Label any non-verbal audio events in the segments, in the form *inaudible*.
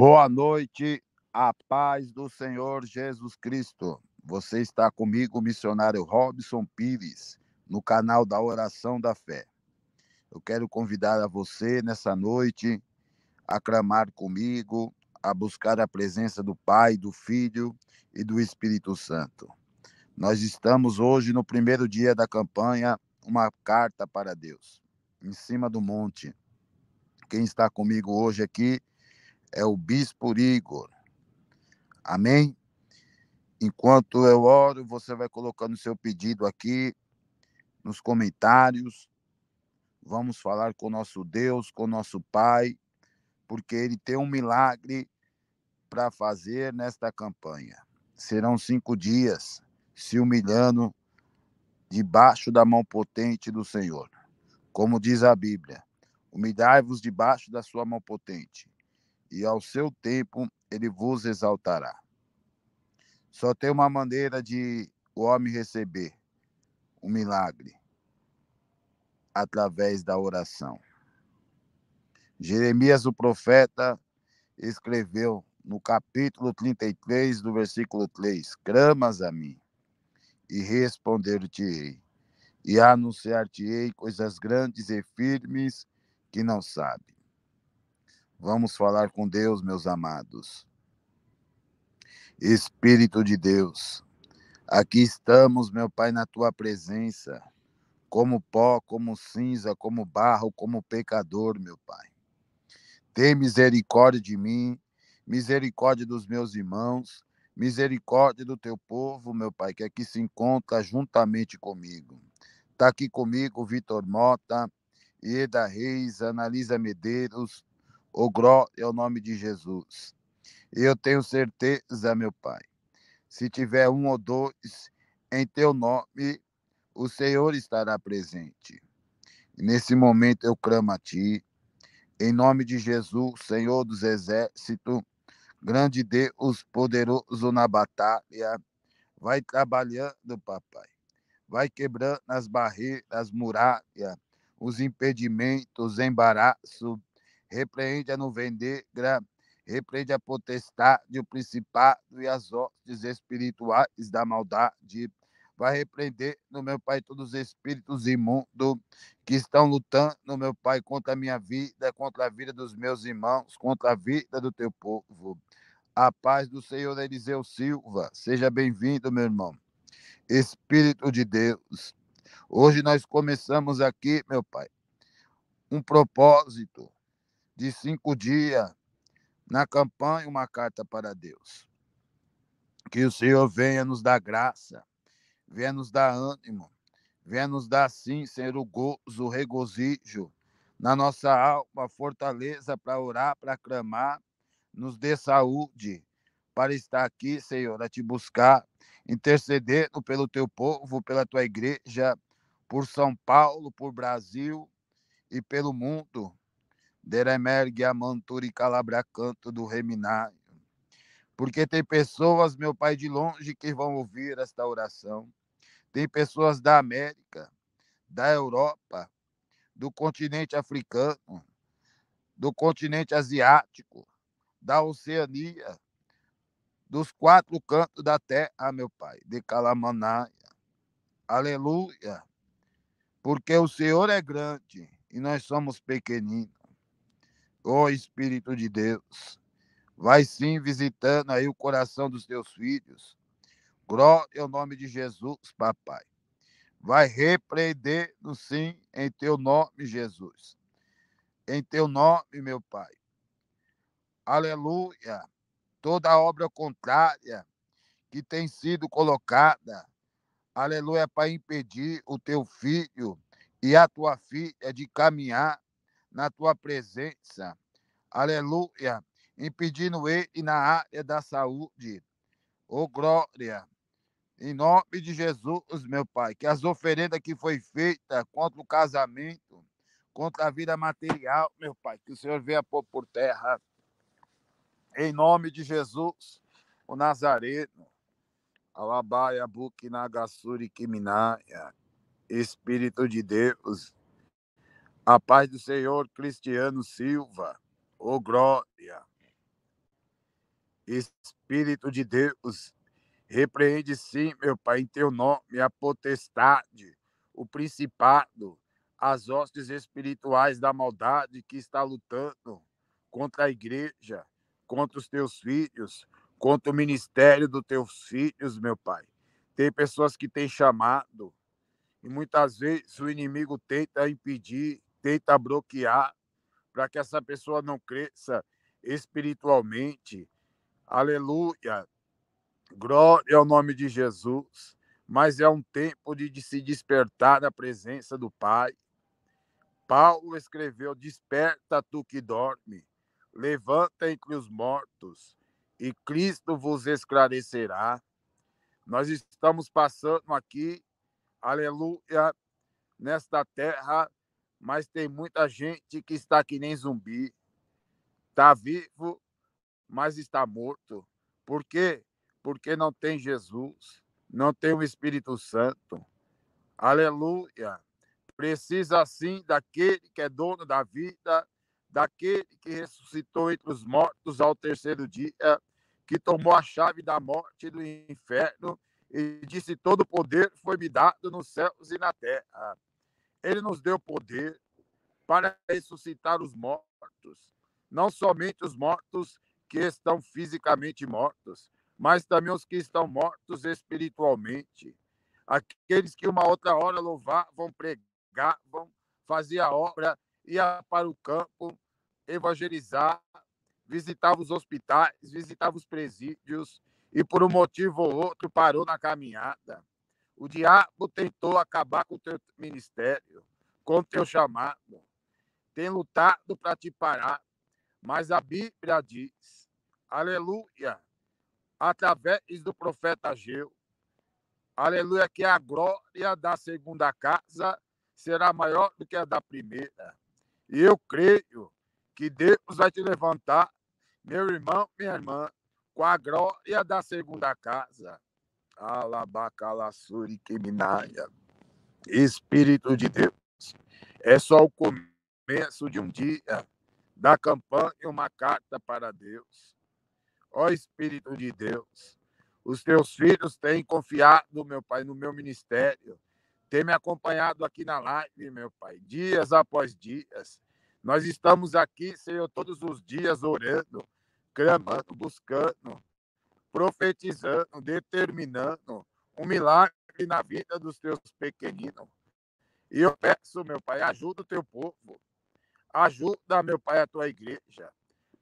Boa noite, a paz do Senhor Jesus Cristo. Você está comigo, missionário Robson Pires, no canal da Oração da Fé. Eu quero convidar a você nessa noite a clamar comigo, a buscar a presença do Pai, do Filho e do Espírito Santo. Nós estamos hoje no primeiro dia da campanha, uma carta para Deus, em cima do monte. Quem está comigo hoje aqui é o Bispo Igor. Amém? Enquanto eu oro, você vai colocando seu pedido aqui nos comentários. Vamos falar com nosso Deus, com nosso Pai, porque Ele tem um milagre para fazer nesta campanha. Serão cinco dias se humilhando debaixo da mão potente do Senhor. Como diz a Bíblia, humilhai-vos debaixo da sua mão potente e ao seu tempo ele vos exaltará. Só tem uma maneira de o homem receber o um milagre através da oração. Jeremias, o profeta, escreveu no capítulo 33, do versículo 3: Clamas a mim, e responder-te-ei, e anunciar-te-ei coisas grandes e firmes que não sabe. Vamos falar com Deus, meus amados. Espírito de Deus, aqui estamos, meu Pai, na tua presença, como pó, como cinza, como barro, como pecador, meu Pai. Tem misericórdia de mim, misericórdia dos meus irmãos, misericórdia do teu povo, meu Pai, que aqui se encontra juntamente comigo. Está aqui comigo Vitor Mota, Ieda Reis, Analisa Medeiros, o glória é o nome de Jesus. Eu tenho certeza, meu Pai, se tiver um ou dois em teu nome, o Senhor estará presente. Nesse momento eu clamo a ti, em nome de Jesus, Senhor dos exércitos, grande Deus, poderoso na batalha, vai trabalhando, papai. Vai quebrando as barreiras, as muralhas, os impedimentos, embaraço, repreende a não vender, repreende a potestade, o principado e as hostes espirituais da maldade. Vai repreender, no meu Pai, todos os espíritos imundos que estão lutando, no meu Pai, contra a minha vida, contra a vida dos meus irmãos, contra a vida do teu povo. A paz do Senhor Eliseu Silva. Seja bem-vindo, meu irmão. Espírito de Deus. Hoje nós começamos aqui, meu Pai, um propósito de cinco dias na campanha Uma Carta para Deus. Que o Senhor venha nos dar graça, venha nos dar ânimo, venha nos dar, sim, Senhor, o gozo, o regozijo na nossa alma, fortaleza para orar, para clamar, nos dê saúde para estar aqui, Senhor, a te buscar, intercedendo pelo teu povo, pela tua igreja, por São Paulo, por Brasil e pelo mundo. Deremergue Amanturi Calabra Canto do Reminário. Porque tem pessoas, meu Pai, de longe que vão ouvir esta oração. Tem pessoas da América, da Europa, do continente africano, do continente asiático, da Oceania, dos quatro cantos da terra, meu Pai, de Calamanaia. Aleluia. Porque o Senhor é grande e nós somos pequeninos. Ó Espírito de Deus, vai sim visitando aí o coração dos teus filhos. Glória ao nome de Jesus, papai. Vai repreendendo sim em teu nome, Jesus. Em teu nome, meu Pai. Aleluia. Toda obra contrária que tem sido colocada, aleluia, para impedir o teu filho e a tua filha de caminhar na tua presença. Aleluia. Impedindo ele na área da saúde. Oh, glória. Em nome de Jesus, meu Pai, que as oferendas que foi feita contra o casamento, contra a vida material, meu Pai, que o Senhor venha pôr por terra. Em nome de Jesus, o Nazareno, Alabaia, Bukinagasuri, Kiminaya, Espírito de Deus, a paz do Senhor Cristiano Silva. Ô glória. Espírito de Deus, repreende sim, meu Pai, em teu nome, a potestade, o principado, as hostes espirituais da maldade que está lutando contra a igreja, contra os teus filhos, contra o ministério dos teus filhos, meu Pai. Tem pessoas que têm chamado, e muitas vezes o inimigo tenta impedir, tenta bloquear, para que essa pessoa não cresça espiritualmente. Aleluia. Glória ao nome de Jesus. Mas é um tempo de, se despertar na presença do Pai. Paulo escreveu: Desperta tu que dorme, levanta entre os mortos, e Cristo vos esclarecerá. Nós estamos passando aqui, aleluia, nesta terra, mas tem muita gente que está que nem zumbi. Está vivo, mas está morto. Por quê? Porque não tem Jesus, não tem o Espírito Santo. Aleluia. Precisa sim daquele que é dono da vida, daquele que ressuscitou entre os mortos ao terceiro dia, que tomou a chave da morte e do inferno e disse: Todo poder foi me dado nos céus e na terra. Ele nos deu poder para ressuscitar os mortos, não somente os mortos que estão fisicamente mortos, mas também os que estão mortos espiritualmente. Aqueles que uma outra hora louvavam, pregavam, faziam a obra, ia para o campo, evangelizar, visitava os hospitais, visitava os presídios e por um motivo ou outro parou na caminhada. O diabo tentou acabar com o teu ministério, com o teu chamado. Tem lutado para te parar, mas a Bíblia diz, aleluia, através do profeta Ageu, aleluia, que a glória da segunda casa será maior do que a da primeira. E eu creio que Deus vai te levantar, meu irmão, minha irmã, com a glória da segunda casa. Alabacalassuri Kiminaia. Espírito de Deus. É só o começo de um dia da campanha uma carta para Deus. Ó Espírito de Deus, os teus filhos têm confiado, meu Pai, no meu ministério, têm me acompanhado aqui na live, meu Pai, dias após dias. Nós estamos aqui, Senhor, todos os dias orando, clamando, buscando, profetizando, determinando um milagre na vida dos teus pequeninos. E eu peço, meu Pai, ajuda o teu povo. Ajuda, meu Pai, a tua igreja.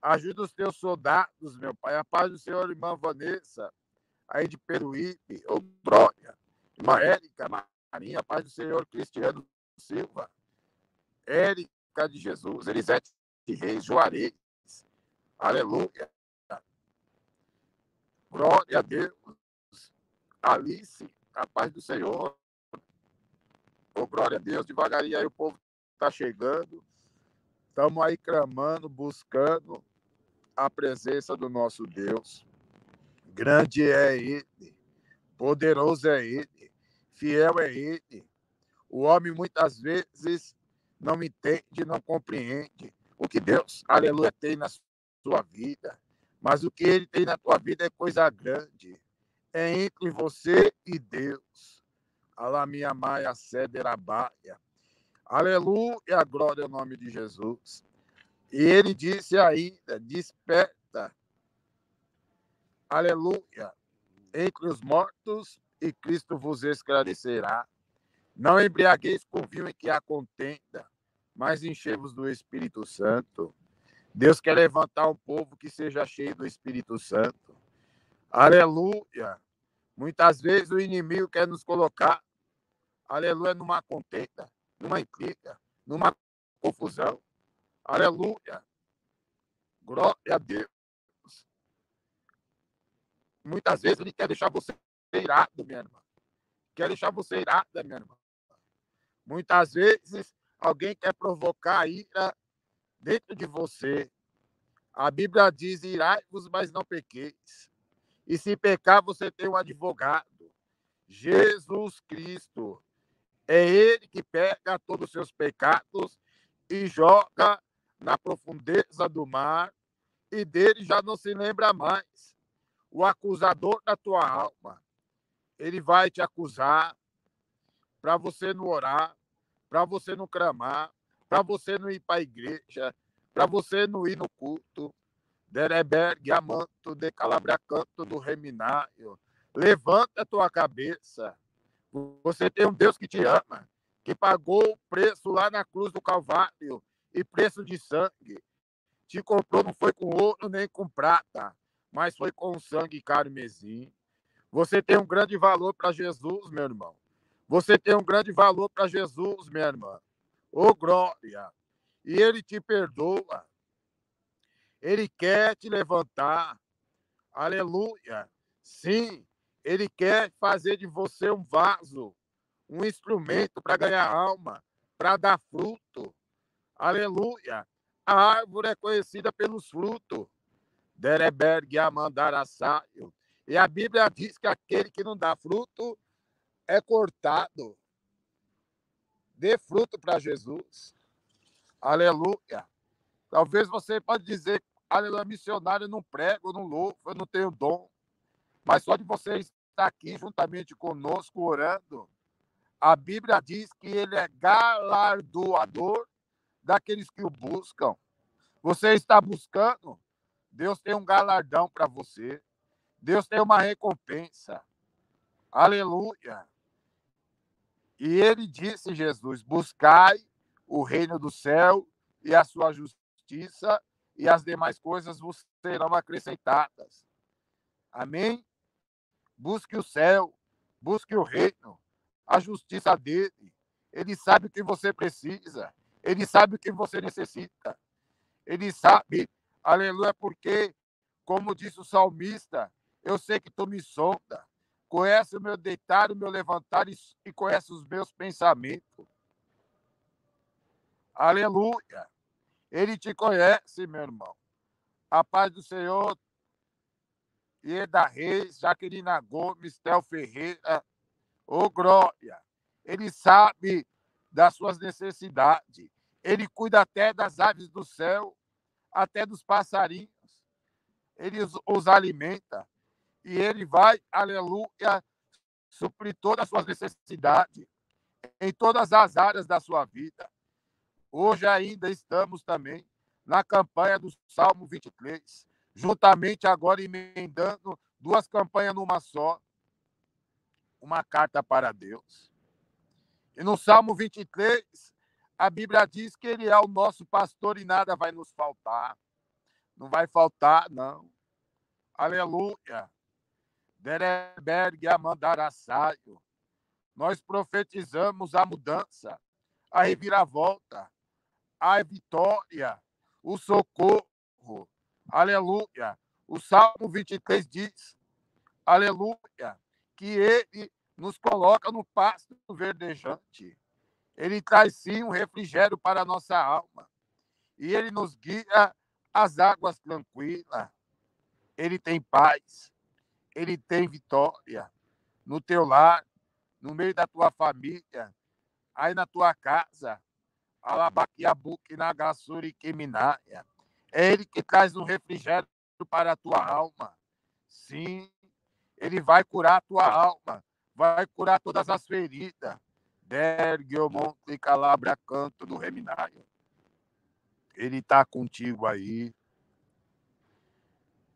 Ajuda os teus soldados, meu Pai. A paz do Senhor, irmã Vanessa, aí de Peruípe, ô Glória. Irmã Érica Marinha, a paz do Senhor Cristiano Silva. Érica de Jesus, Elisete Reis Juarez. Aleluia. Glória a Deus. Alice, a paz do Senhor. Oh, glória a Deus. Devagarinho aí o povo está chegando. Estamos aí clamando, buscando a presença do nosso Deus. Grande é Ele, poderoso é Ele, fiel é Ele. O homem muitas vezes não entende, não compreende o que Deus, aleluia, tem na sua vida. Mas o que ele tem na tua vida é coisa grande. É entre você e Deus. Alá minha maia baia. Aleluia, glória ao nome de Jesus. E ele disse ainda: desperta. Aleluia. Entre os mortos e Cristo vos esclarecerá. Não embriagueis com vinho em que há contenda, mas enchei-vos do Espírito Santo. Deus quer levantar um povo que seja cheio do Espírito Santo. Aleluia. Muitas vezes o inimigo quer nos colocar, aleluia, numa contenda, numa intriga, numa confusão. Aleluia. Glória a Deus. Muitas vezes ele quer deixar você irado, minha irmã. Quer deixar você irada, minha irmã. Muitas vezes alguém quer provocar a ira dentro de você. A Bíblia diz: irai-vos, mas não pequeis. E se pecar, você tem um advogado, Jesus Cristo. É Ele que pega todos os seus pecados e joga na profundeza do mar, e dele já não se lembra mais. o acusador da tua alma, ele vai te acusar para você não orar, para você não clamar, para você não ir para a igreja, para você não ir no culto. Dereberg, amanto de calabracanto do reminário. Levanta a tua cabeça. Você tem um Deus que te ama, que pagou o preço lá na cruz do Calvário e preço de sangue. Te comprou não foi com ouro nem com prata, mas foi com sangue carmesim. Você tem um grande valor para Jesus, meu irmão. Você tem um grande valor para Jesus, minha irmã. Ô, oh, glória! E ele te perdoa. Ele quer te levantar. Aleluia. Sim, ele quer fazer de você um vaso, um instrumento para ganhar alma, para dar fruto. Aleluia. A árvore é conhecida pelos frutos. Dereberg Amandaraçaio. E a Bíblia diz que aquele que não dá fruto é cortado. Dê fruto para Jesus. Aleluia. Talvez você pode dizer, aleluia, missionário, não prego, não louvo, eu não tenho dom. Mas só de você estar aqui juntamente conosco orando, a Bíblia diz que ele é galardoador daqueles que o buscam. Você está buscando, Deus tem um galardão para você. Deus tem uma recompensa. Aleluia. E ele disse, Jesus: Buscai o reino do céu e a sua justiça, e as demais coisas vos serão acrescentadas. Amém? Busque o céu, busque o reino, a justiça dele. Ele sabe o que você precisa, ele sabe o que você necessita. Ele sabe, aleluia, porque, como disse o salmista, eu sei que tu me sonda, conhece o meu deitar, o meu levantar e conhece os meus pensamentos. Aleluia. Ele te conhece, meu irmão. A paz do Senhor. Ieda Reis, Jaquelina Gomes, Tel Ferreira. Ô, oh, glória. Ele sabe das suas necessidades. Ele cuida até das aves do céu, até dos passarinhos. Ele os alimenta e ele vai, aleluia, suprir todas as suas necessidades em todas as áreas da sua vida. Hoje ainda estamos também na campanha do Salmo 23, juntamente agora emendando duas campanhas numa só, uma carta para Deus. E no Salmo 23, a Bíblia diz que ele é o nosso pastor e nada vai nos faltar. Não vai faltar, não. Aleluia. Dereberg Amandaraçaio. Nós profetizamos a mudança, a reviravolta, a vitória, o socorro. Aleluia. O Salmo 23 diz, aleluia, que ele nos coloca no pasto verdejante. Ele traz sim um refrigério para a nossa alma. E ele nos guia às águas tranquilas. Ele tem paz ele tem vitória no teu lar, no meio da tua família, aí na tua casa. Alabaquiabuque Nagassuri Keminaia. É ele que traz um refrigério para a tua alma. Sim, ele vai curar a tua alma, vai curar todas as feridas. Dergue monte calabra canto do reminário. Ele está contigo aí.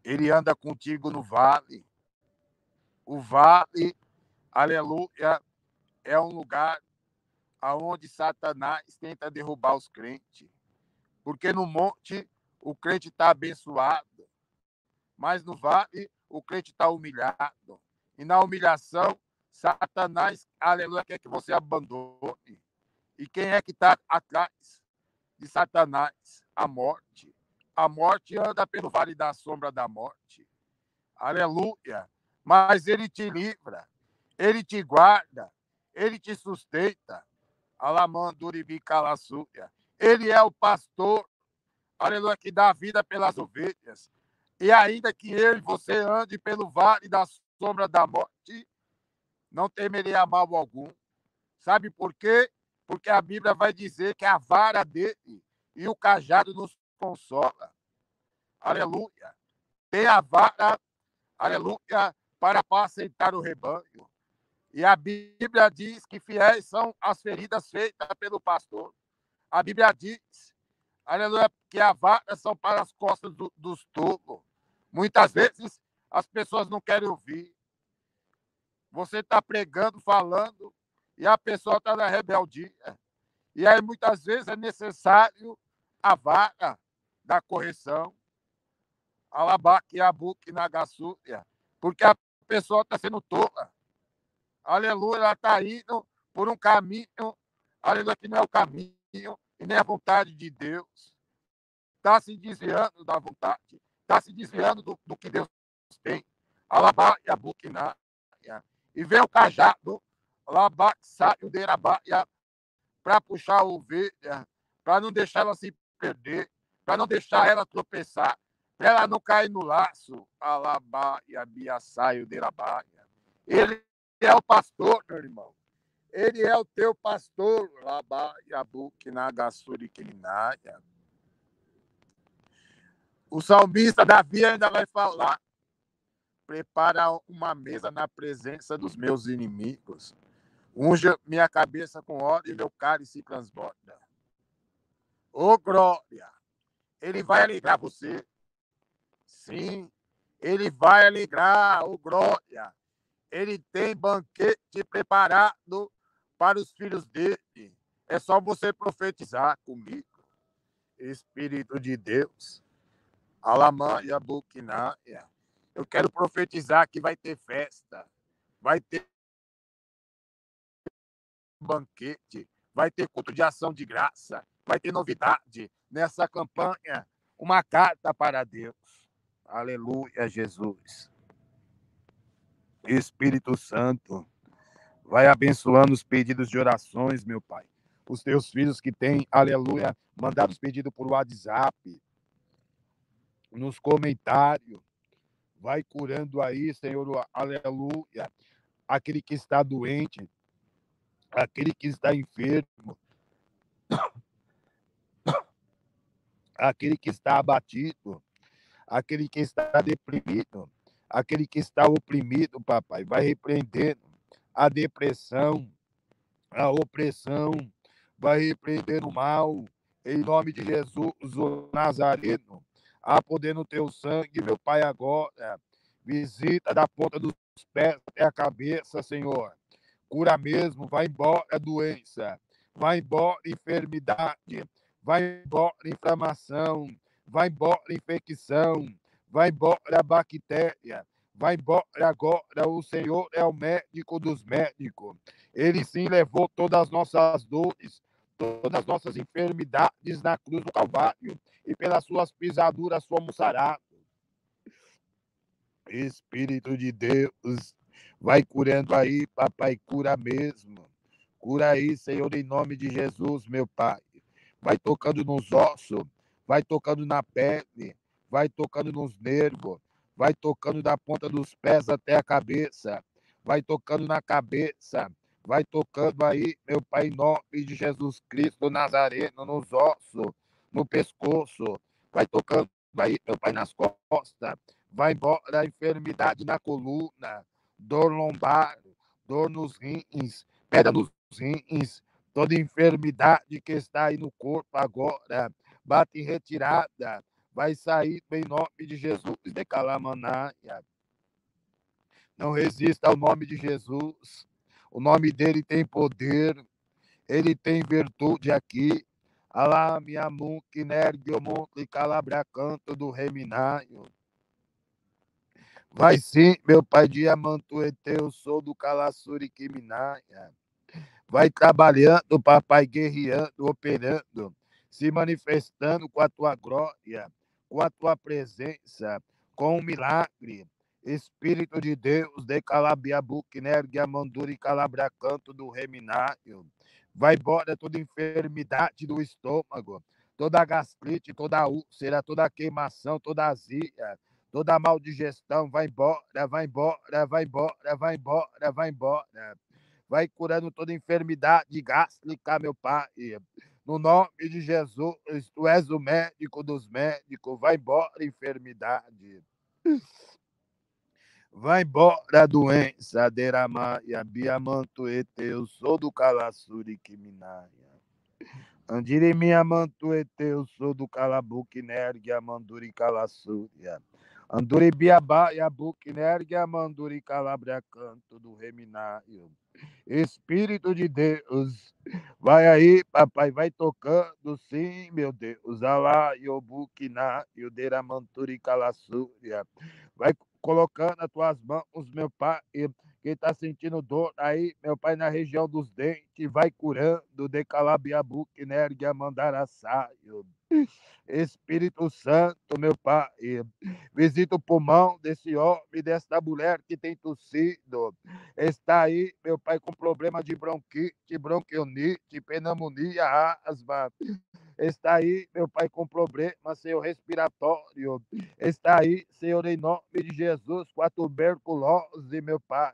Ele anda contigo no vale. O vale, aleluia, é um lugar aonde Satanás tenta derrubar os crentes. Porque no monte o crente está abençoado, mas no vale o crente está humilhado. E na humilhação, Satanás, aleluia, quer que você abandone. E quem é que está atrás de Satanás? A morte. A morte anda pelo vale da sombra da morte. Aleluia mas ele te livra, ele te guarda, ele te sustenta. Alamanduribicalaçúia. Ele é o pastor, aleluia, que dá vida pelas ovelhas. E ainda que eu e você ande pelo vale da sombra da morte, não temeria mal algum. Sabe por quê? Porque a Bíblia vai dizer que a vara dele e o cajado nos consola. Aleluia. Tem a vara aleluia, para apacentar o rebanho. E a Bíblia diz que fiéis são as feridas feitas pelo pastor. A Bíblia diz, aleluia, que a vaca são para as costas do, dos tolos. Muitas vezes as pessoas não querem ouvir. Você está pregando, falando, e a pessoa está na rebeldia. E aí, muitas vezes, é necessário a vaga da correção, alabaque, abuque, nagasúria, porque a pessoa está sendo tola. Aleluia, ela está indo por um caminho, aleluia, que não é o caminho e nem a vontade de Deus. Está se desviando da vontade, está se desviando do, do que Deus tem. Alabaia, buquinaia. E vem o cajado, labaxaio, derabaia, para puxar a ovelha, para não deixar ela se perder, para não deixar ela tropeçar, ela não cair no laço. Alabaia, biaçaio, derabaia. Ele é o pastor, meu irmão. Ele é o teu pastor. Labaia, buquinagasuriquinaia. O salmista Davi ainda vai falar: prepara uma mesa na presença dos meus inimigos. Unja minha cabeça com óleo e meu cálice transborda. Ô, oh, glória! Ele vai alegrar você. Sim, ele vai alegrar, oh, glória! Ele tem banquete preparado para os filhos dele. É só você profetizar comigo. Espírito de Deus. Alamanha Buquinaia. Eu quero profetizar que vai ter festa. Vai ter banquete, vai ter culto de ação de graça, vai ter novidade nessa campanha, uma carta para Deus. Aleluia, Jesus. Espírito Santo, vai abençoando os pedidos de orações, meu Pai. Os teus filhos que têm, aleluia, mandado os pedidos por WhatsApp, nos comentários. Vai curando aí, Senhor, aleluia. Aquele que está doente, aquele que está enfermo, *coughs* aquele que está abatido, aquele que está deprimido, aquele que está oprimido, papai, vai repreendendo a depressão, a opressão, vai repreender o mal, em nome de Jesus, o Nazareno. Há poder no teu sangue, meu Pai, agora. Visita da ponta dos pés até a cabeça, Senhor cura mesmo, vai embora a doença, vai embora a enfermidade, vai embora a inflamação, vai embora a infecção, vai embora a bactéria, vai embora agora. O Senhor é o médico dos médicos. Ele sim levou todas as nossas dores, todas as nossas enfermidades na cruz do Calvário, e pelas suas pisaduras fomos sarados. Espírito de Deus, Vai curando aí, papai, cura mesmo. Cura aí, Senhor, em nome de Jesus, meu Pai. Vai tocando nos ossos, vai tocando na pele, vai tocando nos nervos, vai tocando da ponta dos pés até a cabeça, vai tocando na cabeça, vai tocando aí, meu Pai, em nome de Jesus Cristo Nazareno, nos ossos, no pescoço, vai tocando aí, meu Pai, nas costas, vai embora a enfermidade na coluna, dor lombar, dor nos rins, pedra nos rins, toda enfermidade que está aí no corpo agora, bate em retirada, vai sair em nome de Jesus de Calamanaia. Não resista ao nome de Jesus. O nome dele tem poder, ele tem virtude aqui. Alá, minha muque, nergio, monte, calabra, canto do reminaio. Vai sim, meu pai Diamantuete, eu sou do Calaçuri Quiminaia. Vai trabalhando, papai, guerreando, operando, se manifestando com a tua glória, com a tua presença, com o milagre. Espírito de Deus, de Calabiabuque, Nergue, Amanduri, Calabracanto do Reminário. Vai embora toda enfermidade do estômago, toda gastrite, toda úlcera, toda queimação, toda azia toda maldigestão vai embora, vai embora, vai embora, vai embora, vai embora. Vai curando toda enfermidade gástrica, meu Pai. No nome de Jesus, tu és o médico dos médicos. Vai embora, enfermidade. Vai embora, doença, deramaia, biamanto eu sou do calaçuri que minaia. Andire minha manto eu sou do calabuque nergue, amanduri calaçúria. Anduri biabá, yabuque nergue, amanduri calabria canto do reminário. Espírito de Deus, vai aí, papai, vai tocando, sim, meu Deus. Alá, Yobukiná, Yuderamanturi Calassúria. Vai colocando as tuas mãos, meu pai. Quem está sentindo dor aí, meu pai, na região dos dentes, vai curando, de calabiabuque, nergia, mandaraçaio. Espírito Santo, meu Pai, visita o pulmão desse homem, desta mulher que tem tossido. Está aí, meu Pai, com problema de bronquite, bronquionite, pneumonia, asma. Está aí, meu Pai, com problema, Senhor, respiratório. Está aí, Senhor, em nome de Jesus, com a tuberculose, meu Pai.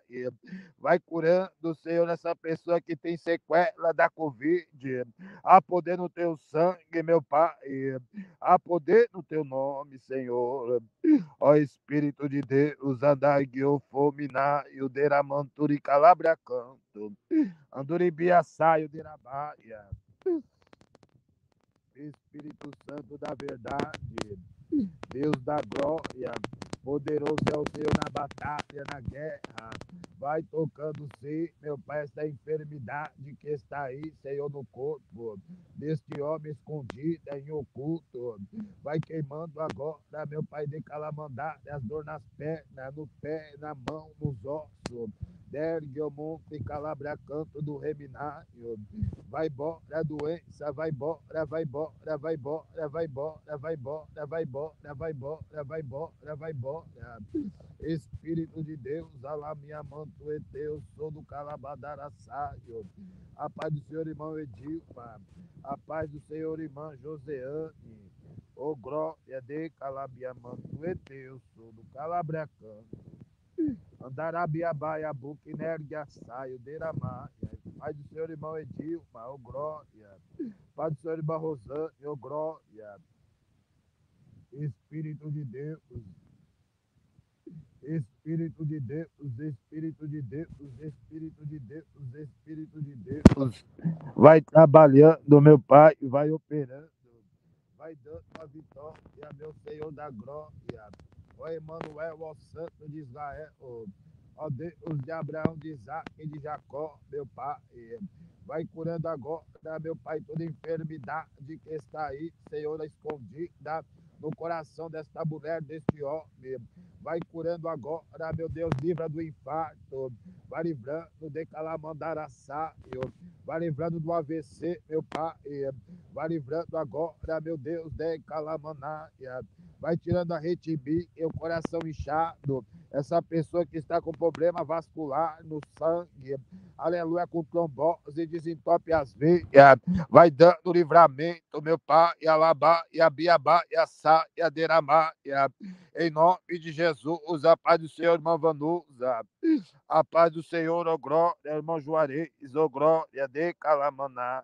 Vai curando, Senhor, essa pessoa que tem sequela da Covid. Há poder no teu sangue, meu Pai. Há poder no teu nome, Senhor. Ó Espírito de Deus, andai guiofomina e o deramanturi calabra canto. Anduribia saio de Rabaia. Espírito Santo da verdade, Deus da glória, poderoso é o Senhor na batalha, na guerra. Vai tocando, sim, meu Pai, essa enfermidade que está aí, Senhor, no corpo deste homem escondido em oculto. Vai queimando agora, meu Pai, de calamandar, as dor nas pernas, no pé, na mão, nos ossos Dergue o monte e calabra canto do reminário. Vai embora, doença, vai embora, vai embora, vai embora, vai embora, vai embora, vai embora, vai embora, vai embora, vai embora. Espírito de Deus, alá minha manto e teu, sou do calabadaraçaio. A paz do Senhor, irmão Edilma. A paz do Senhor, irmã Joseane. O glória de calabia manto e teu, sou do calabracano. Andarabiabaia, Buquinergia, Saio, Deramaia. Pai do Senhor irmão Edilma, ô glória. Pai do Senhor irmão Rosane, ô glória. Espírito de Deus. Espírito de Deus, Espírito de Deus, Espírito de Deus, Espírito de Deus. Vai trabalhando, meu Pai, vai operando. Vai dando a vitória, meu Senhor da glória ó Emanuel, ó Santo de Israel, ó Deus de Abraão, de Isaac e de Jacó, meu Pai. Vai curando agora, meu Pai, toda enfermidade que está aí, Senhor, escondida no coração desta mulher, deste homem. Vai curando agora, meu Deus, livra do infarto. Vai livrando de calamandaraçaio. Vai livrando do AVC, meu Pai. Vai livrando agora, meu Deus, de calamanaia vai tirando a retibia e o coração inchado. Essa pessoa que está com problema vascular no sangue, aleluia, com trombose, desentope as veias, vai dando livramento, meu pai, alabá, e a biabá, e a sá, e a deramá, em nome de Jesus, a paz do Senhor, irmã Vanusa, a paz do Senhor, ó glória, irmão Juarez, ó glória de Calamaná.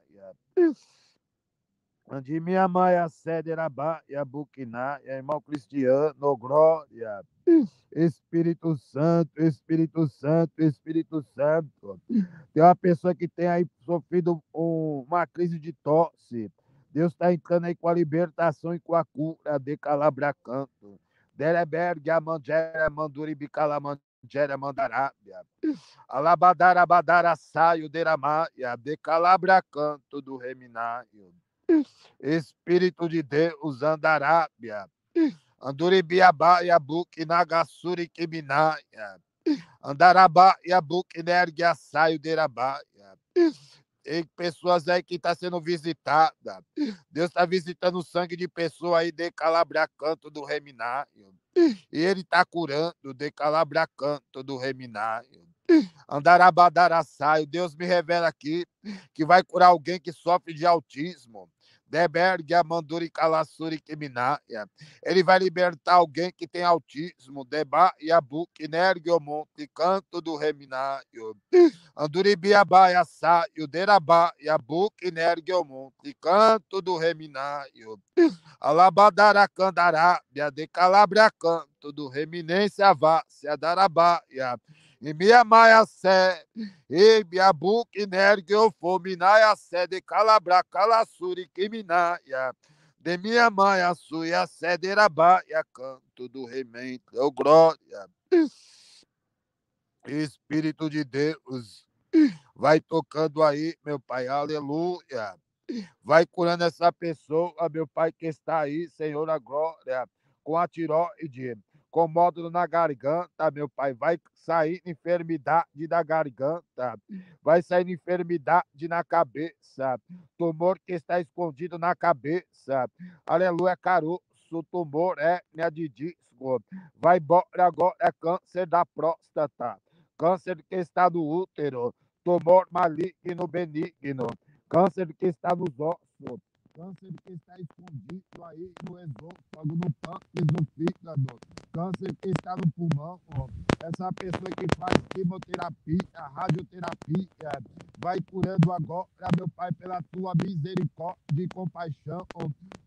Andi minha mãe, a sede era e a Buquiná, e a irmão Cristiano, glória. Espírito Santo, Espírito Santo, Espírito Santo. Tem uma pessoa que tem aí sofrido um, uma crise de tosse. Deus está entrando aí com a libertação e com a cura de Calabra Canto. Dereberg, Amandera, Manduri, Bicalamandera, Mandarábia. Alabadara, Badara, Saio, Deramaia, de Calabra Canto do Reminário. Espírito de Deus, Andarábia. Anduribiabá, Yabuki, Nagasuri, Kiminaia. Andarabá, Yabuki, Nergia, Saio, Derabaia. Tem pessoas aí que estão tá sendo visitadas. Deus está visitando o sangue de pessoa aí de Calabria Canto do Reminário. E ele está curando de Calabria Canto do Reminário. Andarabadaraçaio. Deus me revela aqui que vai curar alguém que sofre de autismo. Deberg, Amanduri, Kalassuri, Kiminaia. Ele vai libertar alguém que tem autismo. Deba, Yabu, Monte, Canto do Reminaio. Anduribiabá, Yassá, Yuderabá, Yabu, Monte, Canto do Reminaio. Biade Calabria, Canto do Reminência, Vá, Seadarabá, e minha maia sé, e minha buque nergue o fominaia sé de calabra calassuri quiminaia. De minha maia suia cederabaia, canto do remento, oh glória. Espírito de Deus, vai tocando aí, meu Pai, aleluia. Vai curando essa pessoa, meu Pai, que está aí, Senhor, a glória, com a tiroide com módulo na garganta, meu pai. Vai sair enfermidade da garganta, vai sair enfermidade na cabeça, tumor que está escondido na cabeça. Aleluia, caroço, tumor é né, de disco. Vai embora agora, é câncer da próstata, câncer que está no útero, tumor maligno benigno, câncer que está nos ossos, câncer que está escondido aí no esôfago, no pâncreas, no fígado, câncer que está no pulmão, essa pessoa que faz quimioterapia, radioterapia, vai curando agora, meu Pai, pela tua misericórdia e compaixão,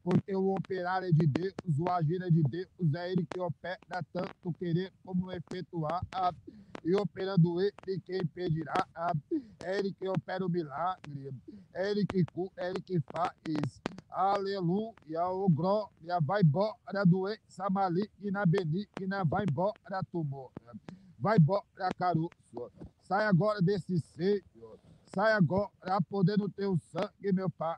porque o operar é de Deus, o agir é de Deus, é Ele que opera tanto querer como efetuar, e operando Ele, quem impedirá, Ele que opera o milagre, Ele que Ele que faz, Aleluia, o glória, vai embora doença maligna, benigna, vai embora tumor, vai embora caroço, sai agora desse seio, sai agora podendo ter o sangue, meu Pai,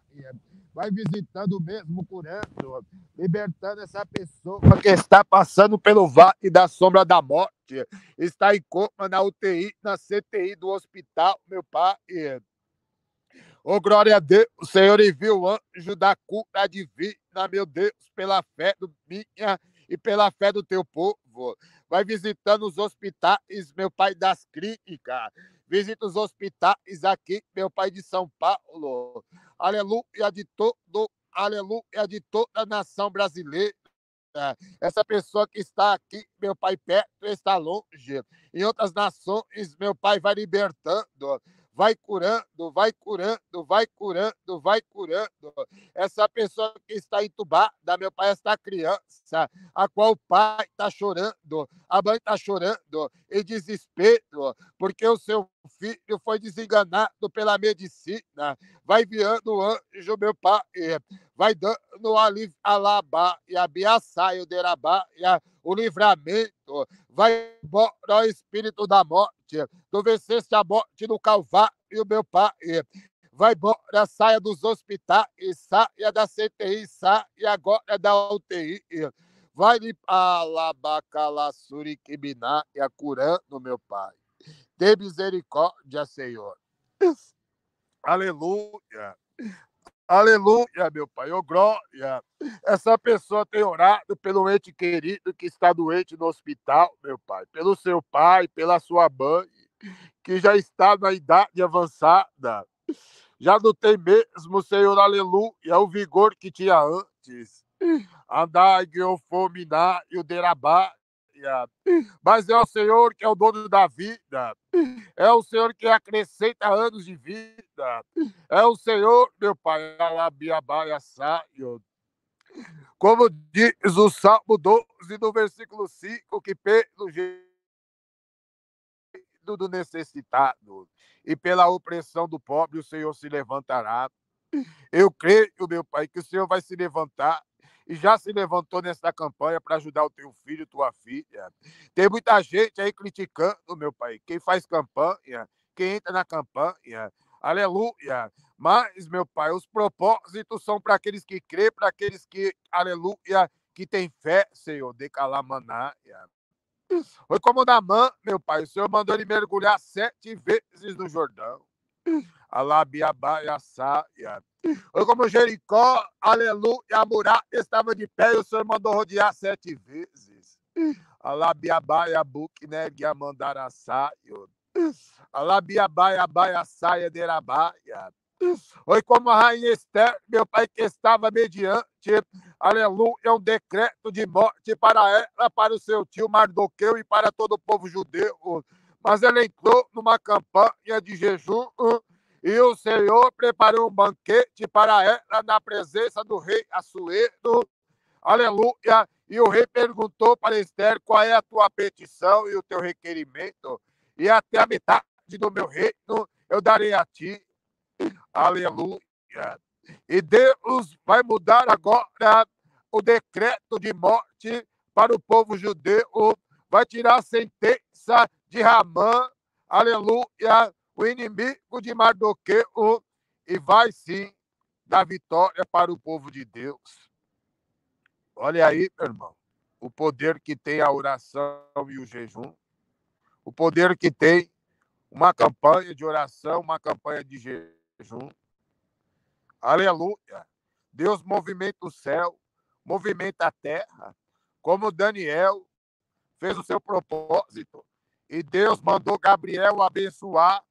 vai visitando mesmo, curando, libertando essa pessoa que está passando pelo vale da sombra da morte, está em coma na UTI, na CTI do hospital, meu Pai, Oh, glória a Deus, o Senhor enviou o anjo da cura divina, meu Deus, pela fé do minha e pela fé do teu povo. Vai visitando os hospitais, meu Pai das clínicas. Visita os hospitais aqui, meu Pai de São Paulo. Aleluia de todo, aleluia de toda a nação brasileira. Essa pessoa que está aqui, meu Pai, perto, está longe. Em outras nações, meu Pai vai libertando vai curando, vai curando, vai curando, vai curando. Essa pessoa que está entubada, meu pai, esta criança, a qual o pai está chorando, a mãe está chorando, em desespero, porque o seu filho foi desenganado pela medicina. Vai enviando o anjo, meu pai, vai dando alabá e a biaçaio derabá e o livramento. Vai embora o espírito da morte. Tu venceste a morte no Calvário, meu pai. Vai embora, saia dos hospitais, saia da CTI, saia agora da UTI. Vai limpar a Suriquibiná e a curando, meu pai. Dê misericórdia, Senhor. Aleluia. Aleluia, meu Pai, oh glória. Essa pessoa tem orado pelo ente querido que está doente no hospital, meu Pai, pelo seu pai, pela sua mãe, que já está na idade avançada. Já não tem mesmo, Senhor, aleluia, o vigor que tinha antes. Andai, e o Derabá, mas é o Senhor que é o dono da vida. É o Senhor que acrescenta anos de vida. É o Senhor, meu Pai, como diz o Salmo 12, no versículo 5, que pelo jeito do necessitado e pela opressão do pobre o Senhor se levantará. Eu creio, meu Pai, que o Senhor vai se levantar e já se levantou nessa campanha para ajudar o teu filho, tua filha. Tem muita gente aí criticando, meu pai, quem faz campanha, quem entra na campanha. Aleluia. Mas, meu pai, os propósitos são para aqueles que crê, para aqueles que, aleluia, que tem fé, Senhor, de calamanaia. Foi como na mão, meu pai, o Senhor mandou ele mergulhar sete vezes no Jordão. Alabiabaia saia. Foi como Jericó, aleluia, muralha estava de pé e o Senhor mandou rodear sete vezes. Alabiabaia buquineg amandara saio. Alabiabaia baia saia derabaia. Foi como a rainha Esther, meu pai, que estava mediante, aleluia, um decreto de morte para ela, para o seu tio Mardoqueu e para todo o povo judeu. Mas ela entrou numa campanha de jejum e o Senhor preparou um banquete para ela na presença do rei Assuero. Aleluia. E o rei perguntou para Esther qual é a tua petição e o teu requerimento. E até a metade do meu reino eu darei a ti. Aleluia. E Deus vai mudar agora o decreto de morte para o povo judeu, vai tirar a sentença de Ramã, aleluia, o inimigo de Mardoqueu, e vai sim dar vitória para o povo de Deus. Olha aí, meu irmão, o poder que tem a oração e o jejum, o poder que tem uma campanha de oração, uma campanha de jejum. Aleluia. Deus movimenta o céu, movimenta a terra, como Daniel fez o seu propósito. E Deus mandou Gabriel abençoar.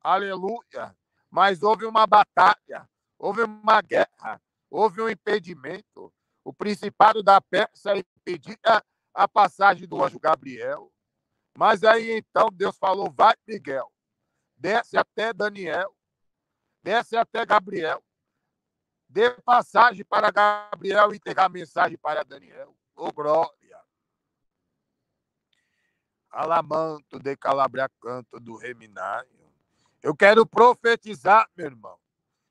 Aleluia. Mas houve uma batalha, houve uma guerra, houve um impedimento. O principado da Pérsia impedia a passagem do anjo Gabriel. Mas aí então Deus falou: vai, Miguel, desce até Daniel, desce até Gabriel, dê passagem para Gabriel e entregar mensagem para Daniel. Ô, oh, glória! Alamanto de Calabria canto do Reminário. Eu quero profetizar, meu irmão,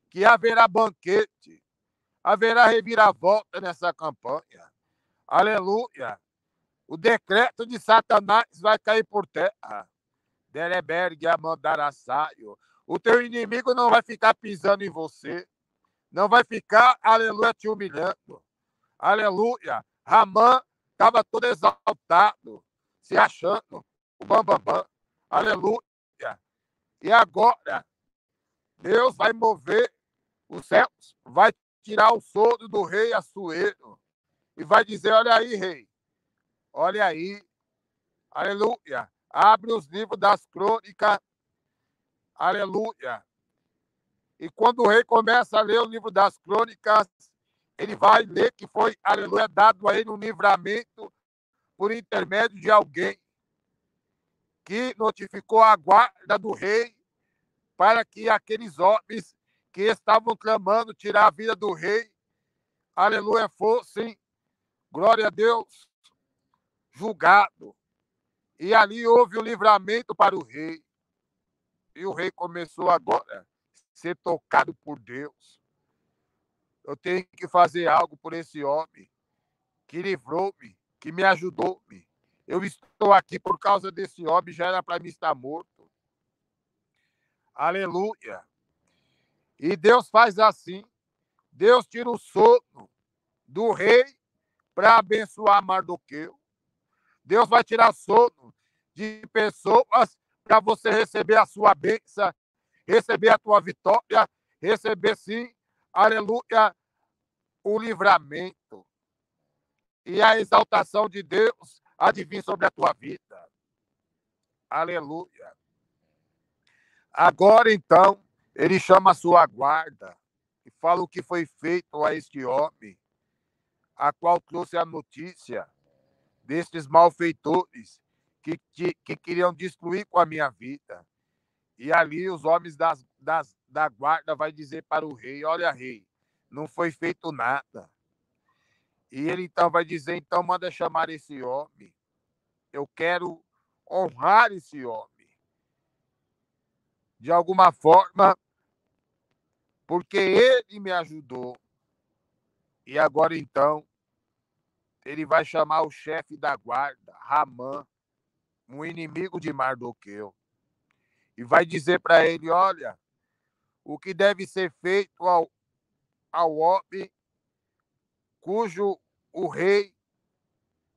que haverá banquete, haverá reviravolta nessa campanha. Aleluia! O decreto de Satanás vai cair por terra. Dereberg Amandaraçaio. O teu inimigo não vai ficar pisando em você. Não vai ficar, aleluia, te humilhando. Aleluia. Ramã estava todo exaltado, se achando o bambambam. Bam, bam. Aleluia. E agora, Deus vai mover os céus, vai tirar o soldo do rei Assuero e vai dizer: Olha aí, rei, Olha aí. Aleluia. Abre os livros das crônicas. Aleluia. E quando o rei começa a ler o livro das crônicas, ele vai ler que foi, aleluia, dado a ele um livramento por intermédio de alguém que notificou a guarda do rei para que aqueles homens que estavam clamando tirar a vida do rei, aleluia, fossem, glória a Deus, julgado. E ali houve o livramento para o rei. E o rei começou agora a ser tocado por Deus. Eu tenho que fazer algo por esse homem que livrou-me, que me ajudou-me. Eu estou aqui por causa desse homem, já era para mim estar morto. Aleluia. E Deus faz assim. Deus tira o sono do rei para abençoar Mardoqueu. Deus vai tirar sono de pessoas para você receber a sua bênção, receber a tua vitória, receber sim, aleluia, o livramento. E a exaltação de Deus adivinha sobre a tua vida. Aleluia. Agora então, ele chama a sua guarda e fala o que foi feito a este homem, a qual trouxe a notícia destes malfeitores que, que, que queriam destruir com a minha vida. E ali os homens das, das, da guarda vai dizer para o rei: Olha, rei, não foi feito nada. E ele então vai dizer: Então manda chamar esse homem. Eu quero honrar esse homem. De alguma forma, porque ele me ajudou. E agora então ele vai chamar o chefe da guarda, Ramã, um inimigo de Mardoqueu, e vai dizer para ele: olha, o que deve ser feito ao, ao homem cujo o rei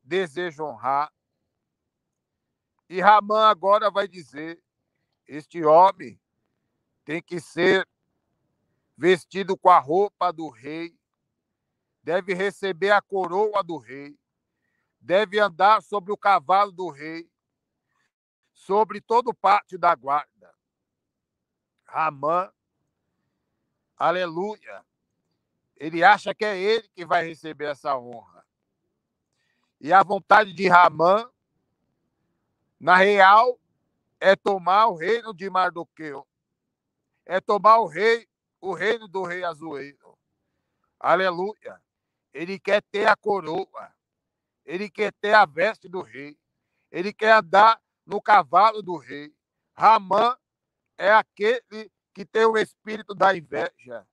deseja honrar. E Ramã agora vai dizer: este homem tem que ser vestido com a roupa do rei deve receber a coroa do rei, deve andar sobre o cavalo do rei, sobre todo o pátio da guarda. Ramã aleluia, ele acha que é ele que vai receber essa honra. E a vontade de Ramã, na real, é tomar o reino de Mardoqueu. É tomar o rei, o reino do rei Azueiro. Aleluia. Ele quer ter a coroa. Ele quer ter a veste do rei. Ele quer andar no cavalo do rei. Ramã é aquele que tem o espírito da inveja.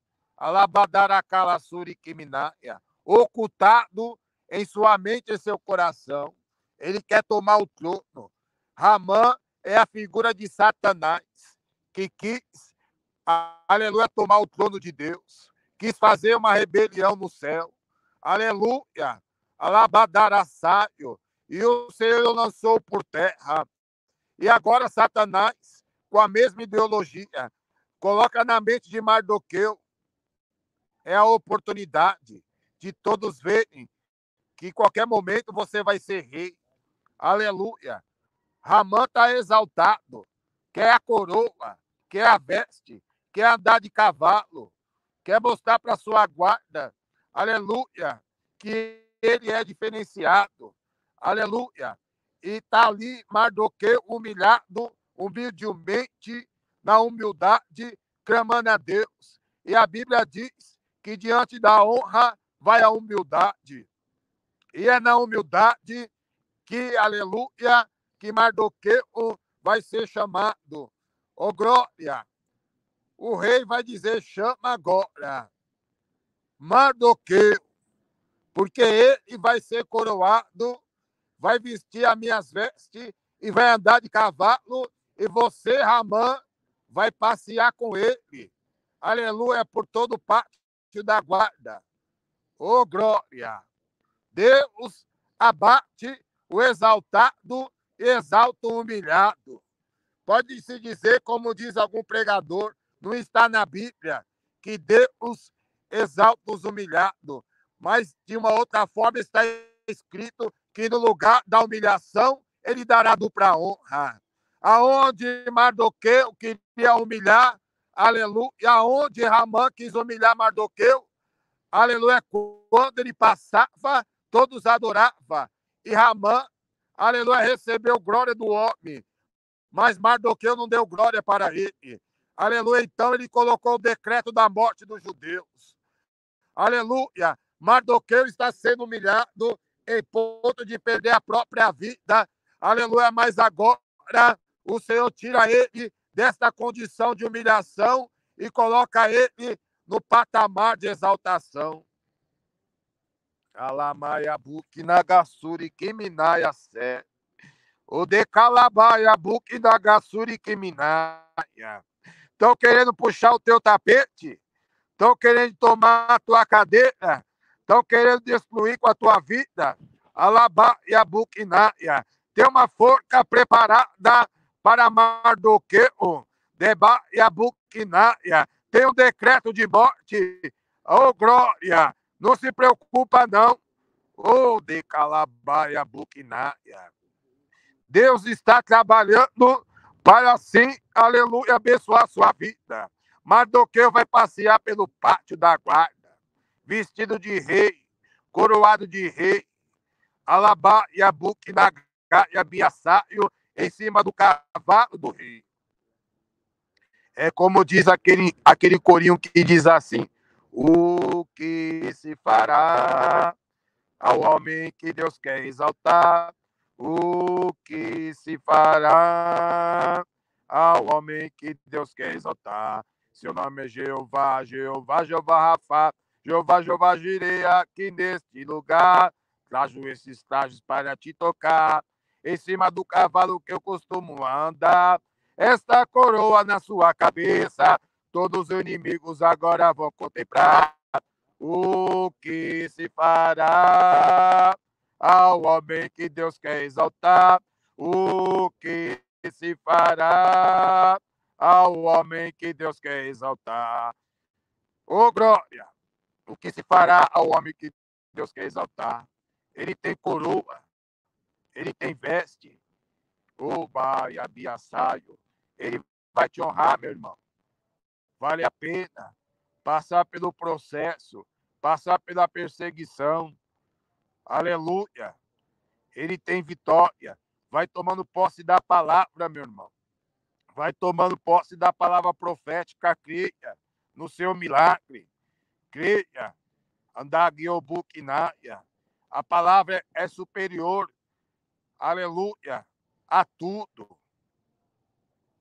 Alabadaracalassuri Kiminaia. Ocultado em sua mente e seu coração. Ele quer tomar o trono. Ramã é a figura de Satanás, que quis, aleluia, tomar o trono de Deus. Quis fazer uma rebelião no céu. Aleluia. Alabadaraçaio. E o Senhor lançou por terra. E agora Satanás, com a mesma ideologia, coloca na mente de Mardoqueu é a oportunidade de todos verem que em qualquer momento você vai ser rei. Aleluia. Ramã está exaltado, quer a coroa, quer a veste, quer andar de cavalo, quer mostrar para sua guarda, aleluia, que ele é diferenciado, aleluia. E está ali Mardoqueu humilhado, humildemente, na humildade, clamando a Deus. E a Bíblia diz que diante da honra vai a humildade. E é na humildade que, aleluia, que Mardoqueu vai ser chamado. Ô glória! O rei vai dizer: chama agora. Mardoqueu, porque ele vai ser coroado, vai vestir as minhas vestes e vai andar de cavalo, e você, Ramã, vai passear com ele. Aleluia, por todo o pátio da guarda. Ô oh, glória! Deus abate o exaltado e exalta o humilhado. Pode-se dizer, como diz algum pregador, não está na Bíblia, que Deus exalta os humilhados, mas de uma outra forma está escrito que no lugar da humilhação ele dará dupla honra. Aonde Mardoqueu queria humilhar, aleluia. Aonde Ramã quis humilhar Mardoqueu, aleluia. Quando ele passava, todos adoravam. E Ramã, aleluia, recebeu glória do homem. Mas Mardoqueu não deu glória para ele. Aleluia. Então ele colocou o decreto da morte dos judeus. Aleluia. Mardoqueu está sendo humilhado em ponto de perder a própria vida. Aleluia. Mas agora o Senhor tira ele desta condição de humilhação e coloca ele no patamar de exaltação. Alamaia buki nagasuri kiminaya sé. O de calabaia buki nagasuri kiminaya. Estão querendo puxar o teu tapete? Estão querendo tomar a tua cadeira? Estão querendo destruir com a tua vida? Alabaia bukinaya. Tem uma forca preparada para Mardoqueu, Deba e Abuquinaia. Tem um decreto de morte. Oh, glória! Não se preocupa, não. Oh, de Calabaia Buquinaia. Deus está trabalhando para assim, aleluia, abençoar a sua vida. Mardoqueu vai passear pelo pátio da guarda, vestido de rei, coroado de rei. Alabá e Abuquinaia e Abiassaio em cima do cavalo do rei. É como diz aquele, aquele corinho que diz assim: O que se fará ao homem que Deus quer exaltar? O que se fará ao homem que Deus quer exaltar? Seu nome é Jeová, Jeová, Jeová Rafa, Jeová, Jeová Jirei aqui neste lugar. Trajo esses trajes para te tocar em cima do cavalo que eu costumo andar. Esta coroa na sua cabeça, todos os inimigos agora vão contemplar o que se fará ao homem que Deus quer exaltar. O que se fará ao homem que Deus quer exaltar. Ô oh, glória! O que se fará ao homem que Deus quer exaltar? Ele tem coroa, ele tem veste. Oba e abiassaio. Ele vai te honrar, meu irmão. Vale a pena. passar pelo processo, passar pela perseguição. Aleluia. Ele tem vitória. Vai tomando posse da palavra, meu irmão. Vai tomando posse da palavra profética, creia no seu milagre. Creia. Andagiobukinaia. A palavra é superior, aleluia, a tudo.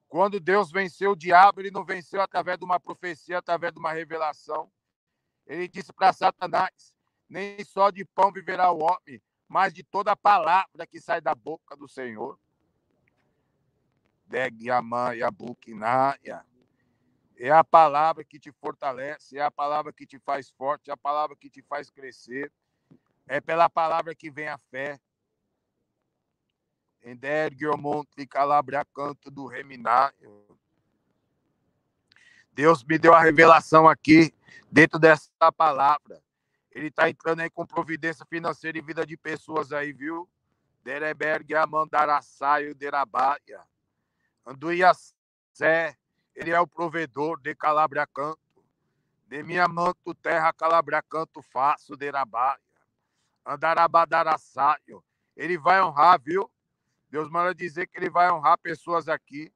Quando Deus venceu o diabo, ele não venceu através de uma profecia, através de uma revelação. Ele disse para Satanás: nem só de pão viverá o homem, mas de toda a palavra que sai da boca do Senhor. É a palavra que te fortalece, é a palavra que te faz forte, é a palavra que te faz crescer. É pela palavra que vem a fé. Endergue o monte calabria canto do reminário. Deus me deu a revelação aqui, dentro dessa palavra. Ele está entrando aí com providência financeira e vida de pessoas aí, viu? Dereberg Amandaraçaio Derabaia. Anduia Sé, ele é o provedor de Calabria Canto. De minha manto terra Calabria Canto faço Derabaia. Andarabadaraçaio. Ele vai honrar, viu? Deus manda dizer que ele vai honrar pessoas aqui.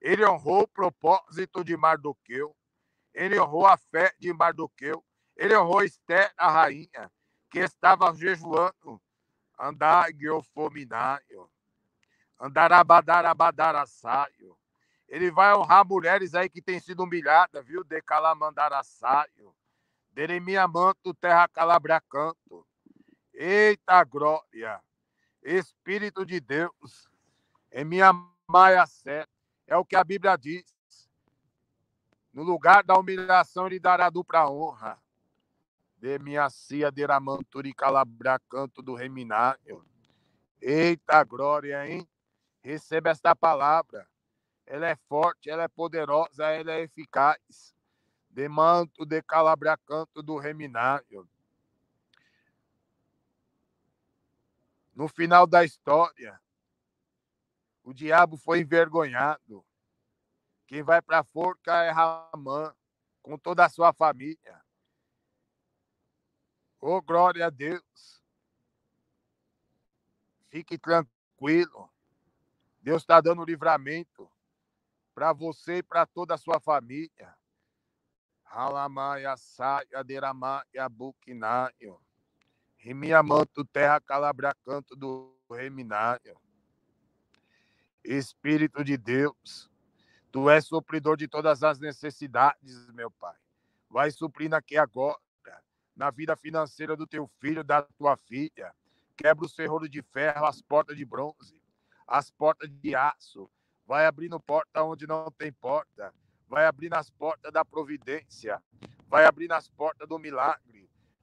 Ele honrou o propósito de Mardoqueu. Ele honrou a fé de Mardoqueu. Ele honrou Esther, a rainha, que estava jejuando. Andar guiofominaio. Andarabadarabadarassaio. Ele vai honrar mulheres aí que têm sido humilhadas, viu? De calamandarassaio. Deremia manto, terra calabracanto. Eita glória! Espírito de Deus, em minha maia seta, é o que a Bíblia diz. No lugar da humilhação, ele dará dupla honra. De minha cia deramanturi calabra canto do reminário. Eita glória, hein? Receba esta palavra. Ela é forte, ela é poderosa, ela é eficaz. De manto de calabra canto do reminário. No final da história, o diabo foi envergonhado. Quem vai para a forca é Ramã, com toda a sua família. Oh, glória a Deus. Fique tranquilo. Deus está dando livramento para você e para toda a sua família. Halamaya saia deramaya buquinaio. Rimiamanto terra calabra canto do reminário. Espírito de Deus, tu és supridor de todas as necessidades, meu Pai. Vai suprindo aqui agora, na vida financeira do teu filho, da tua filha. Quebra o ferro de ferro, as portas de bronze, as portas de aço. Vai abrindo porta onde não tem porta. Vai abrindo as portas da providência. Vai abrindo as portas do milagre.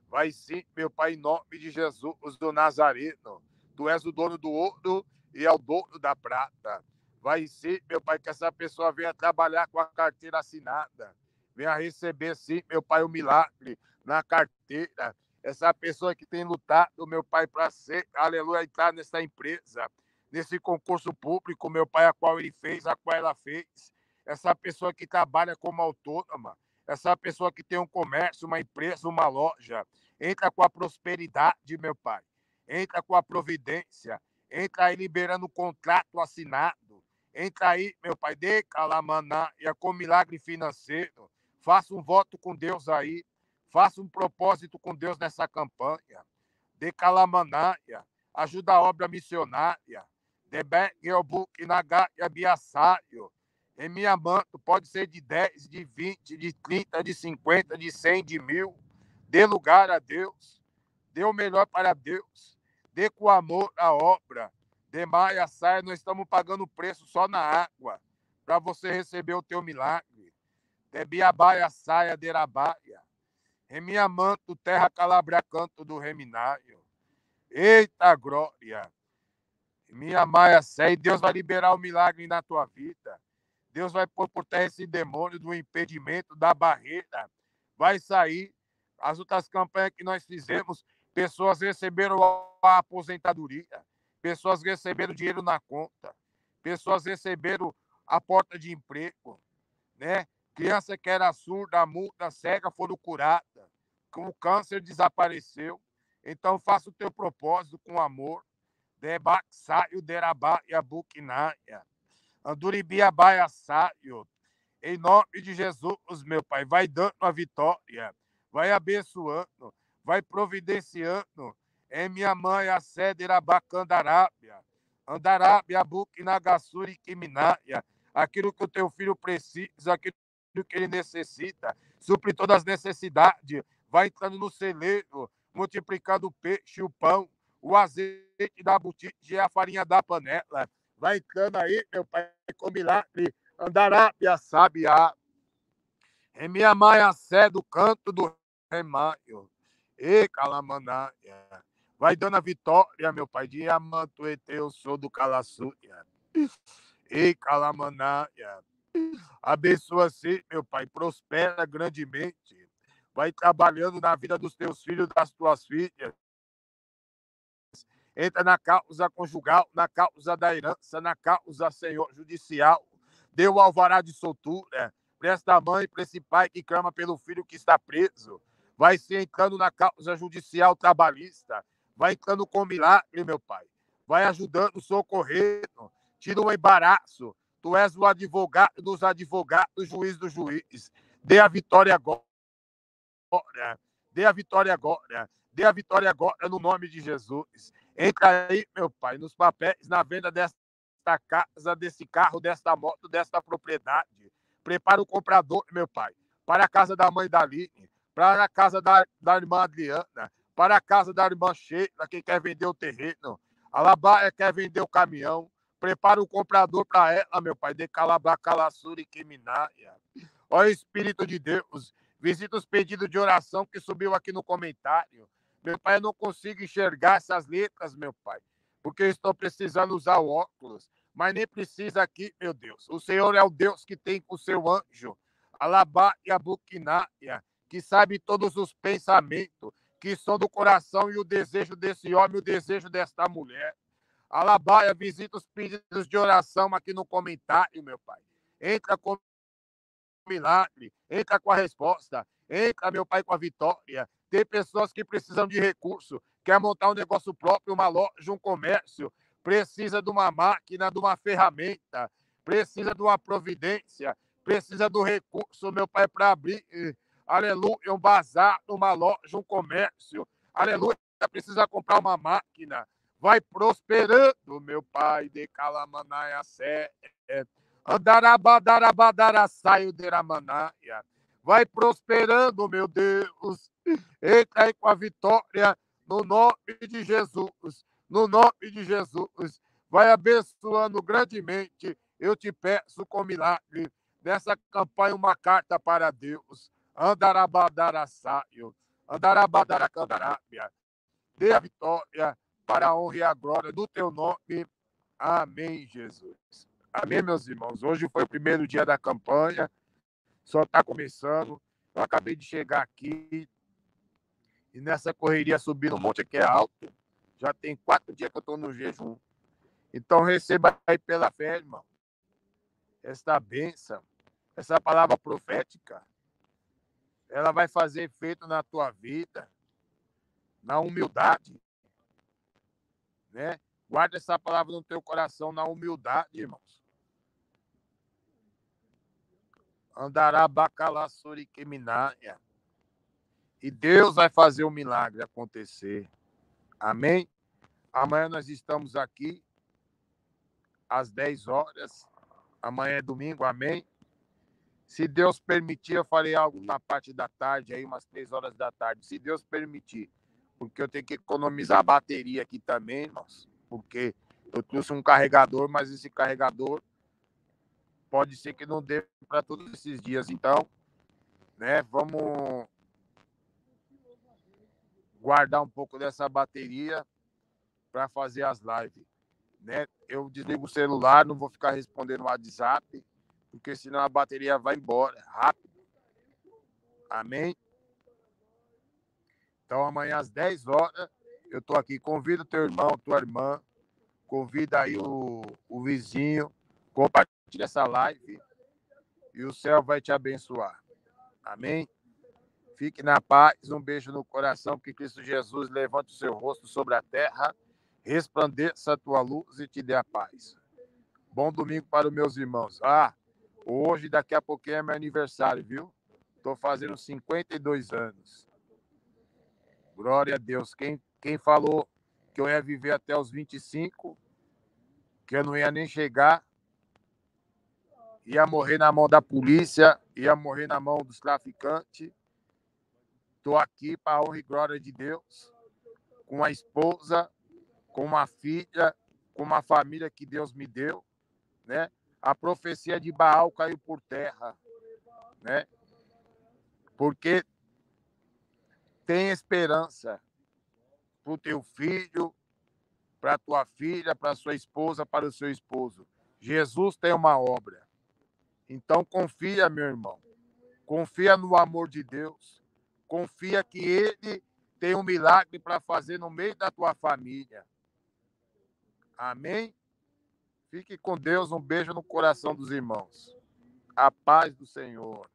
Vai sim, meu Pai, em nome de Jesus do Nazareno. Tu és o dono do ouro e é o dono da prata. Vai ser, meu Pai, que essa pessoa venha trabalhar com a carteira assinada. Venha receber, sim, meu Pai, o milagre na carteira. Essa pessoa que tem lutado, meu Pai, para ser, aleluia, entrar nessa empresa, nesse concurso público, meu Pai, a qual ele fez, a qual ela fez. Essa pessoa que trabalha como autônoma, essa pessoa que tem um comércio, uma empresa, uma loja. Entra com a prosperidade, meu Pai. Entra com a providência Entra aí liberando o contrato assinado. Entra aí, meu pai, de Calamaná, e com milagre financeiro. Faça um voto com Deus aí. Faça um propósito com Deus nessa campanha. De Calamanaia. Ajuda a obra missionária. De Begelbuk Nagaia Biassaio. Em minha manto, pode ser de 10, de 20, de 30, de 50, de 100, de mil. Dê lugar a Deus. Dê o melhor para Deus Dê com amor a obra. Maia saia, nós estamos pagando preço só na água para você receber o teu milagre. De Biabaia saia, Derabaia. Remia manto, terra calabria canto do reminário. Eita glória! Minha maia saia, Deus vai liberar o milagre na tua vida. Deus vai pôr por terra esse demônio do impedimento, da barreira. Vai sair. As outras campanhas que nós fizemos, pessoas receberam a aposentadoria, pessoas receberam dinheiro na conta, pessoas receberam a porta de emprego, né? Criança que era surda, muda, cega foram curadas. O câncer desapareceu. Então faça o teu propósito com amor. Deba saio derabá e abuquinaia. Anduribiabaia saio. Em nome de Jesus, meu Pai, vai dando a vitória, vai abençoando, vai providenciando. Em minha mãe, a sede Irabacandarábia, Andarábia, Buquinagassuri, Kiminaia. Aquilo que o teu filho precisa, aquilo que ele necessita, supre todas as necessidades, vai entrando no celeiro, multiplicando o peixe, o pão, o azeite da botija e a farinha da panela. Vai entrando aí, meu pai, com milagre. Em minha mãe a sé do canto do remanho. E calamanaia. Vai dando a vitória, meu pai. Diamanto eu sou do calaçuia. E calamanaia. Abençoa-se, meu pai. Prospera grandemente. Vai trabalhando na vida dos teus filhos, das tuas filhas. Entra na causa conjugal, na causa da herança, na causa, Senhor, judicial deu o alvará de soltura para esta mãe, para esse pai que clama pelo filho que está preso. Vai se entrando na causa judicial trabalhista. Vai entrando com milagre, meu pai. Vai ajudando, socorrendo. Tira o embaraço. Tu és o advogado dos advogados, juiz do juiz. Dê a vitória agora. Dê a vitória agora. Dê a vitória agora no nome de Jesus. Entra aí, meu pai, nos papéis, na venda desta casa, desse carro, desta moto, desta propriedade. Prepara o comprador, meu pai, para a casa da mãe da para a casa da, da irmã Adriana, para a casa da irmã Sheila, quem quer vender o terreno. A quer vender o caminhão. Prepara o comprador para ela, meu pai. De Calabá, Calassuri, Quiminaia. Ó Espírito de Deus, visita os pedidos de oração que subiu aqui no comentário. Meu pai, eu não consigo enxergar essas letras, meu pai porque eu estou precisando usar óculos. Mas nem precisa aqui, meu Deus. O Senhor é o Deus que tem o seu anjo, Alabá e Abuquinaia, que sabe todos os pensamentos, que são do coração e o desejo desse homem, o desejo desta mulher. Alabaia, visita os pedidos de oração aqui no comentário, meu pai. Entra com milagre, entra com a resposta, entra, meu pai, com a vitória. Tem pessoas que precisam de recurso, quer montar um negócio próprio, uma loja, um comércio, precisa de uma máquina, de uma ferramenta, precisa de uma providência, precisa do recurso, meu pai, para abrir, aleluia, um bazar, uma loja, um comércio, aleluia, precisa comprar uma máquina, vai prosperando, meu pai, de calamanaia sé, andarabadara saio de ramanaia, vai prosperando, meu Deus, entra aí com a vitória, no nome de Jesus, no nome de Jesus. Vai abençoando grandemente. Eu te peço com milagre nessa campanha uma carta para Deus. Andarabadaraçaio, andarabadaracandarábia. Dê a vitória para a honra e a glória do teu nome. Amém, Jesus. Amém, meus irmãos. Hoje foi o primeiro dia da campanha. Só está começando. Eu acabei de chegar aqui, e nessa correria subir no monte que é alto, já tem quatro dias que eu estou no jejum. Então receba aí pela fé, irmão. Esta bênção, essa palavra profética, ela vai fazer efeito na tua vida, na humildade. Né? Guarda essa palavra no teu coração, na humildade, irmãos. Andará bacalá suriqueminaia. E Deus vai fazer o milagre acontecer. Amém? Amanhã nós estamos aqui às 10 horas. Amanhã é domingo, amém? Se Deus permitir, eu farei algo na parte da tarde, aí umas 3 horas da tarde. Se Deus permitir. Porque eu tenho que economizar a bateria aqui também, irmãos. Porque eu trouxe um carregador, mas esse carregador pode ser que não dê para todos esses dias. Então, né, vamos guardar um pouco dessa bateria para fazer as lives. Né? Eu desligo o celular, não vou ficar respondendo o WhatsApp, porque senão a bateria vai embora rápido. Amém? Então, amanhã às 10 horas, eu estou aqui. Convido teu irmão, tua irmã, convida aí o, o vizinho, compartilha essa live e o céu vai te abençoar. Amém? Fique na paz, um beijo no coração, que Cristo Jesus levante o seu rosto sobre a terra, resplandeça a tua luz e te dê a paz. Bom domingo para os meus irmãos. Ah, hoje, daqui a pouquinho é meu aniversário, viu? Estou fazendo 52 anos. Glória a Deus. Quem, quem falou que eu ia viver até os 25, que eu não ia nem chegar, ia morrer na mão da polícia, ia morrer na mão dos traficantes. Estou aqui para a honra e glória de Deus, com a esposa, com uma filha, com uma família que Deus me deu, né? A profecia de Baal caiu por terra, né? Porque tem esperança para o teu filho, para a tua filha, para a sua esposa, para o seu esposo. Jesus tem uma obra. Então confia, meu irmão. Confia no amor de Deus. Confia que ele tem um milagre para fazer no meio da tua família. Amém? Fique com Deus. Um beijo no coração dos irmãos. A paz do Senhor.